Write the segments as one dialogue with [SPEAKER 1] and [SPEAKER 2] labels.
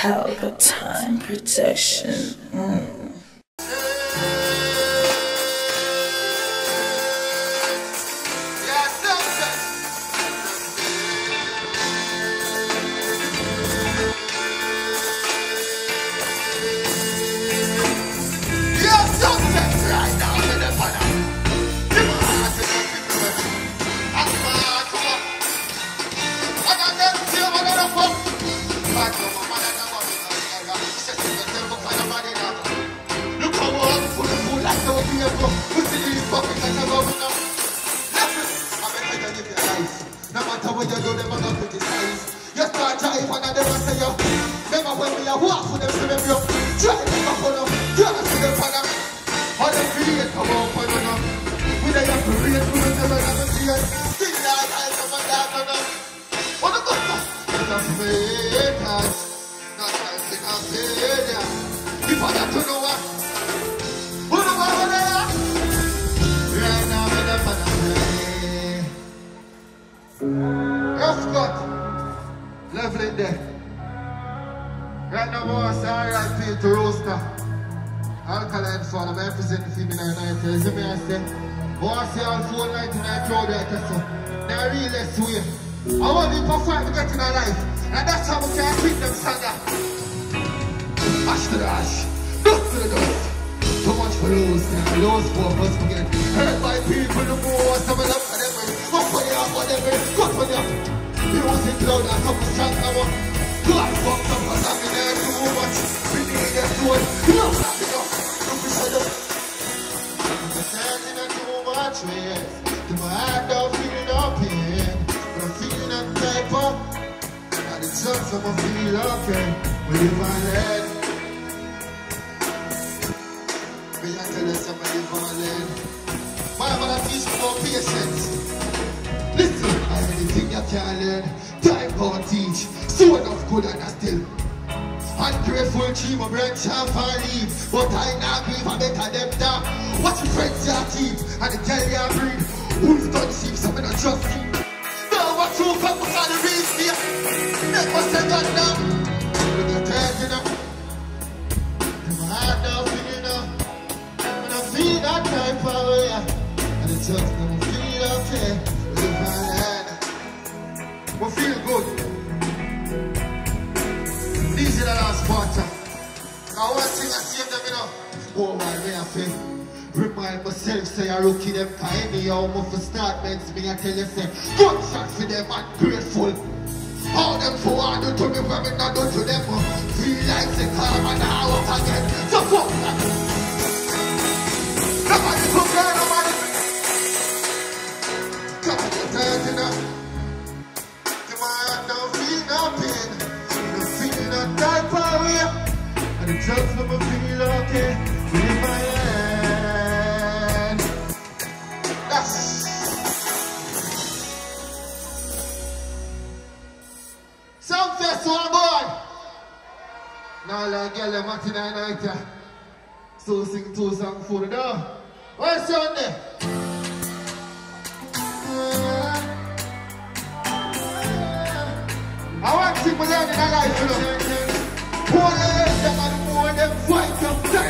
[SPEAKER 1] Palpatine protection. Mm.
[SPEAKER 2] No matter what you do, them are gonna criticize. You start trying them say are walk for them, so them yo. Try to make a fun of. Can't see them for them. All them create come on them. We they to the the that I come on them. The? It's a fake us. Not in I got to know what. I to roaster. Alkaline I'm representing for me now, night. You see me, I say, I say all 499 crowd right there, so. Now, realest way. I want to perform to get in a life. And that's how we can treat them, Sandra. Ash to the ash. Dust to the dust. Too much for now. Those four of us forget. Hurt by people, the more, some of them, and them, up for you, up for them, cut for them. Music loud and couple strong now. God And the I'ma feel okay. When you find it. Me I tell you somebody violin. My mother teach me more patience. Listen, anything you can learn, time gon' teach. So enough good and I still. Ungrateful tree, my branch and leave. But I not grieve, I better them down. Watch your friends you keep, and the tell you breed. Wolf don't seem something I trust you. Say that, you feel good. I see them, know. All them for what do to me when me not do to them. Uh, feel like the car and I out again. So fuck that. Nobody compare nobody. Come on, you're tired enough. Come on, don't feel no pain. Don't feel no type of way. And the drugs never feel Like girl, I'm at night. uh, So sing two songs for the door. What's on there? I want to see my lady in a life, you know. Poor lady, them and more them fight.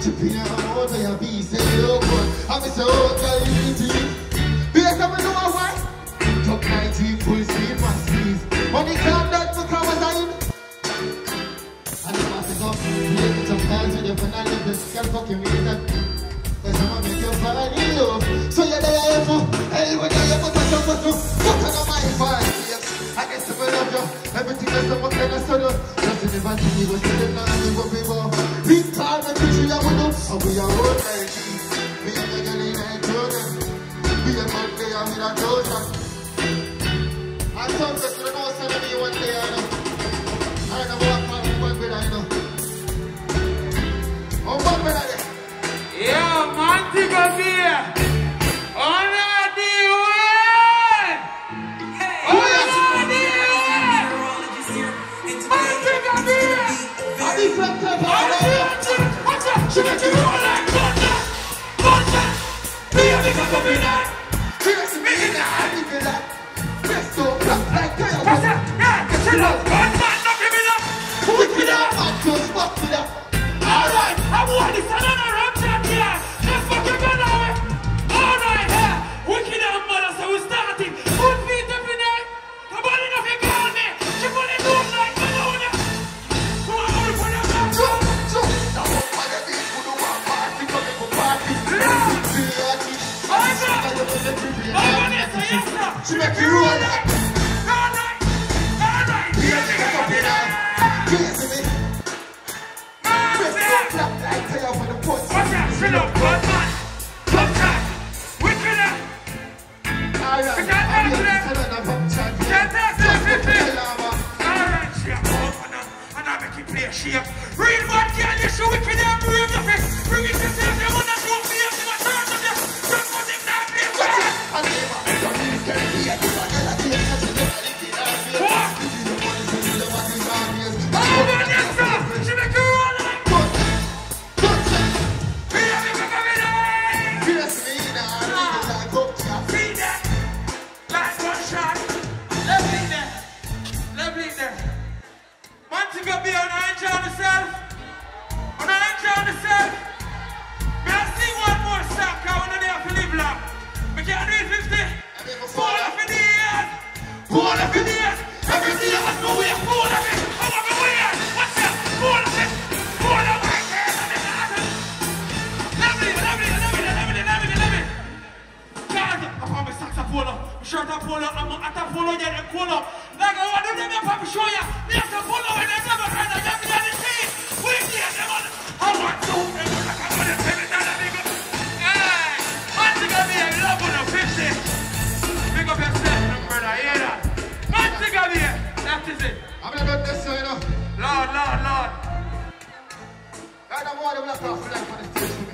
[SPEAKER 2] I'm on the I'm so tired Should I! Be a big
[SPEAKER 3] up of me now!
[SPEAKER 2] pussy. What's that? Sit up,
[SPEAKER 3] blood man.
[SPEAKER 2] Pop chat. That.
[SPEAKER 3] Alright. We got that to them. Get that to them, people. That. Shut up, polo, I'm at a polo, get a polo. Like I want them to come show you. There's a up and a never had a young. We hear them on. To it going to tell it. A love a 50. That is it.
[SPEAKER 2] I'm going to do this, you.
[SPEAKER 3] Lord, Lord, Lord.
[SPEAKER 2] I want to on the station.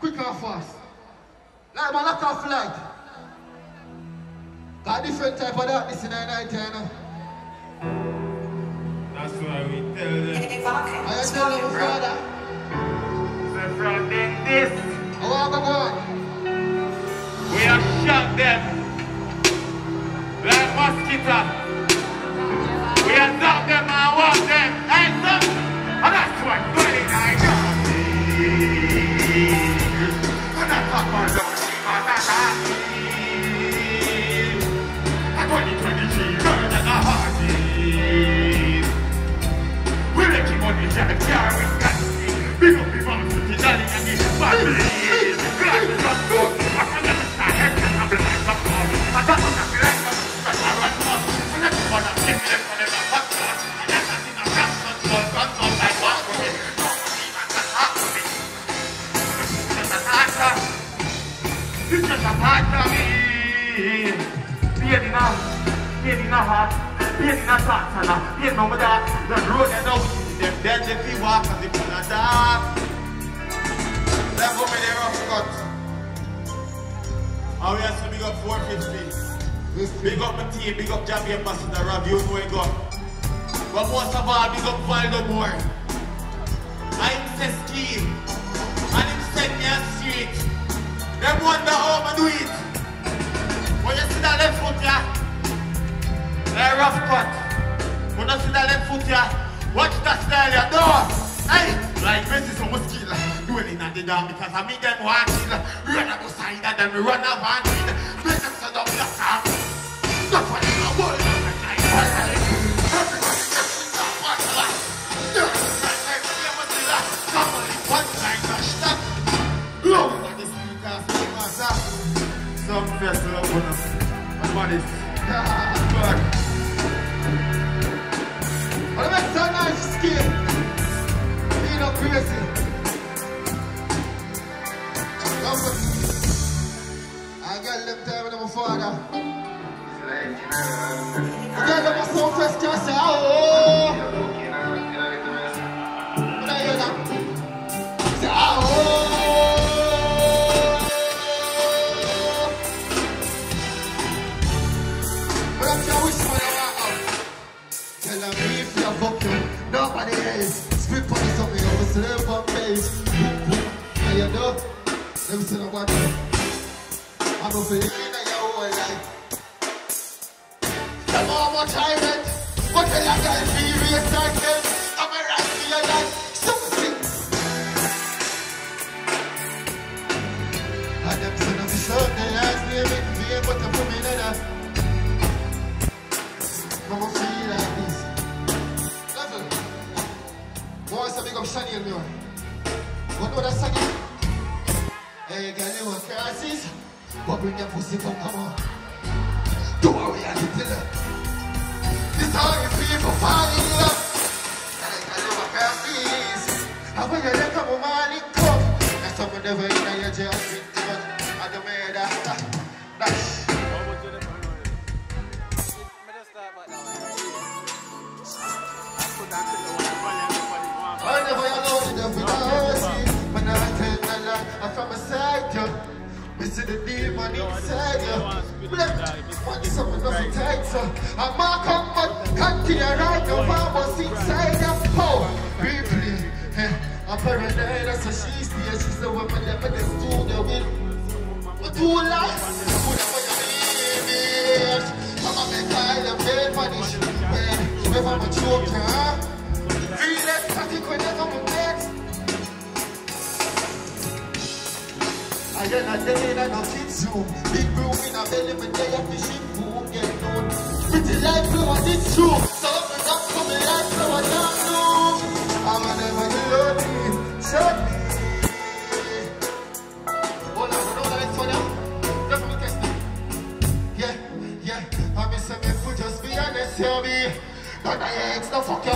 [SPEAKER 2] Quick and fast. Like my lack of light. A different type of darkness in the night, you know.
[SPEAKER 3] That's why we tell them.
[SPEAKER 2] I tell them, brother.
[SPEAKER 3] So from then this.
[SPEAKER 2] Oh, I'm going.
[SPEAKER 3] We have shot them. Like mosquito. We have shot them and walked them. And some. And that's why what going on. every work on the planeta.
[SPEAKER 2] Let's go with the rough cut.
[SPEAKER 3] And we have to big up 450.
[SPEAKER 4] Big up my team, big up Javi Ambassador Rob, you know I got. But most of all, big up Valdo Moore. I'm Seski. And him sent me on street. Them wonder how I do it. When you see that left foot, yeah? Eh, that rough cut. When you see that left foot, yeah? Watch that style, yeah? No! Hey! Like this is our skill. Doing it at the down because I mean them one kill. Run up side and then run up and kill. Make them set up the top. That's what in the world. Everybody just in that But
[SPEAKER 2] I'm trying to wish for you out. Tell them if you're fucking nobody else. Spit on the something over slip on face. Boom, boom. And you know, let me see nobody. I'm feeling in your whole life. Me how much I rent. What the I recycled. I'm a right to your life. Something. And them son of a son, they ask me if it be able to put me in there. I'ma feel like this. Level. Boy, so big up Shani and me. What know that Shani? Hey, girl, you want crisis? But bring your pussy come, come on. Worry, I can tell her. This how you feel for falling in love. Hey, girl, you want crisis? How when you let come on, man, come. That's someone never in your jail. We see the demon inside, yo. Left, want something tight, so. I'm come, but continue right now. I inside your power. Briefly, eh, I'm paranoid, so she's there. She's the woman that put the studio with. But two need, I'm a big guy, I'm dead, punish. If I'm a joker? I ain't a day in a nothing zoom. Big room in a belly, but they have fishing boom, get known. Pretty light flow, and it's true. So open up, come in light flow, and down low. I'm a never alone, shut me. Hold on, hold on, it's for them. Just for me testing. Yeah, yeah, I miss a man for just be honest, hear me. Not my ex, no fuck you.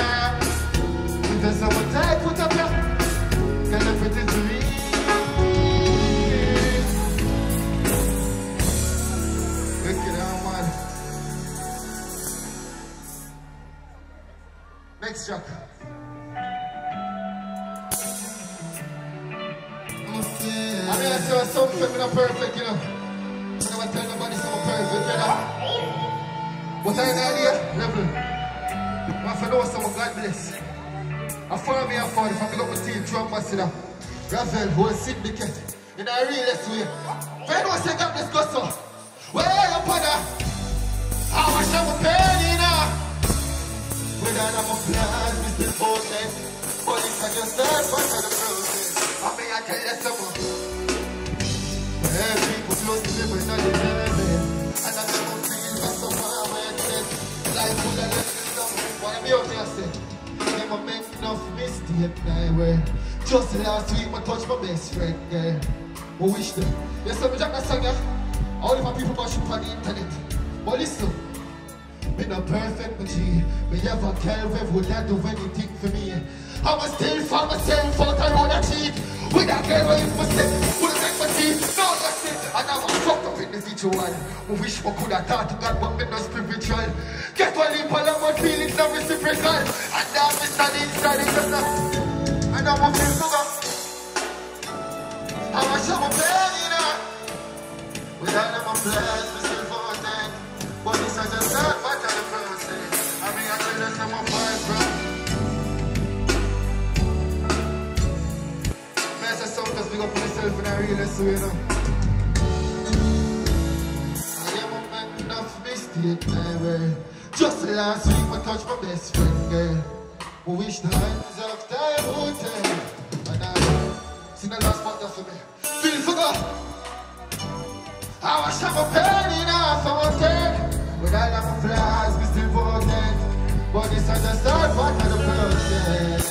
[SPEAKER 2] if it is Ravel, who is syndicate. In a realest way. When I say God bless, go so. Where you put her? I wish I was penny now. Without I'm a plan, Mr. Bolton. Police are just that part of the process. I mean, I tell you someone. living on the journey. And I never feel like so far away. Life full of lessons, so what I'm here to say. Never make enough mistake my way. Just last week, I touched my best friend there. I wish them. Yes, I'm Jack song, yeah. All of my people watch up on the internet. But listen, me not perfect, but G. Me never tell whoever would I do anything for me. I'ma still for myself road I cheat. With that girl where if myself would take my teeth. No, that's it. I'm fucked up individual. I wish I could have thought God, but me not spiritual. Get one of my feelings not reciprocal. And now me stand inside just now. And I'm a feel to. I'm a show my pain, you know. With all of my plans, me still for my time. But this is just not I'm the person. I mean, I you some of my friends. Man, say something just big up for myself and I realize so, you know. Mistake my. Just last week, I touched my best friend, girl. We wish the hands of time would tell. And I see the last part for me. Feel for God. I was have a pain for one take. With all of my flaws, we still voting. But this is the start part of the process.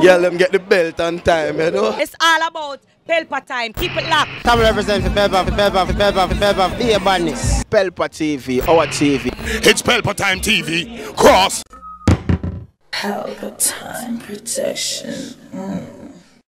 [SPEAKER 5] Yeah, let them get the belt on time, you know.
[SPEAKER 6] It's all about Pelpa time. Keep it locked.
[SPEAKER 7] Come represent for Pelpa, for Pelpa, for Pelpa, for Pelpa. Be a badness. Pelpa TV, our TV.
[SPEAKER 5] It's Pelpa time TV. Cross.
[SPEAKER 1] Help time protection. Mm.